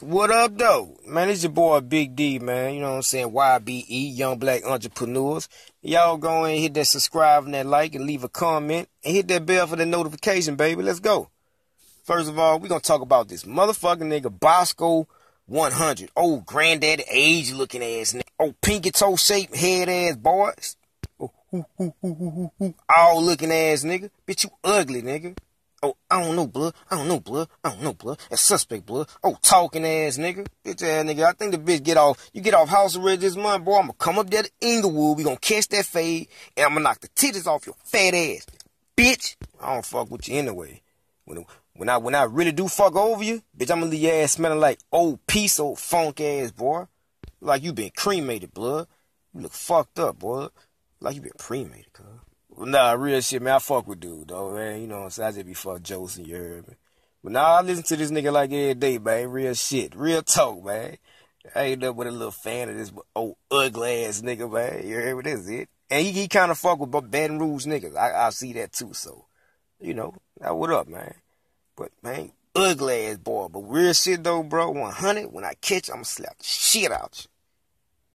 What up, though? Man, it's your boy Big D, man. You know what I'm saying? YBE, Young Black Entrepreneurs. Y'all go and hit that subscribe and that like and leave a comment and hit that bell for the notification, baby. Let's go. First of all, we gonna talk about this motherfucking nigga Boskoe 100. Old granddaddy age looking ass nigga. Oh, pinky toe shaped head ass boys. Oh, all looking ass nigga. Bitch, you ugly nigga. Oh, I don't know, blood. I don't know, blood. I don't know, blood. That suspect, blood. Oh, talking ass nigga. Bitch ass nigga. I think the bitch get off. You get off house arrest this month, boy. I'm gonna come up there to Inglewood. We gonna catch that fade. And I'm gonna knock the titties off your fat ass. Bitch. I don't fuck with you anyway. When, when I when I really do fuck over you, bitch, I'm gonna leave your ass smelling like old piece, old funk ass, boy. Like you been cremated, blood. You look fucked up, boy. Like you been cremated, cuz. Nah, real shit, man. I fuck with dude, though, man. You know what I'm saying? I just be fuck and you heard me. But now nah, I listen to this nigga like every day, man. Real shit. Real talk, man. I ain't up with a little fan of this old ugly ass nigga, man. You heard me? That's it. And he, he kind of fuck with Baton Rouge niggas. I, I see that too, so. You know, now what up, man? But, man, ugly ass boy. But real shit, though, bro. 100, when I catch I'm gonna slap the shit out you.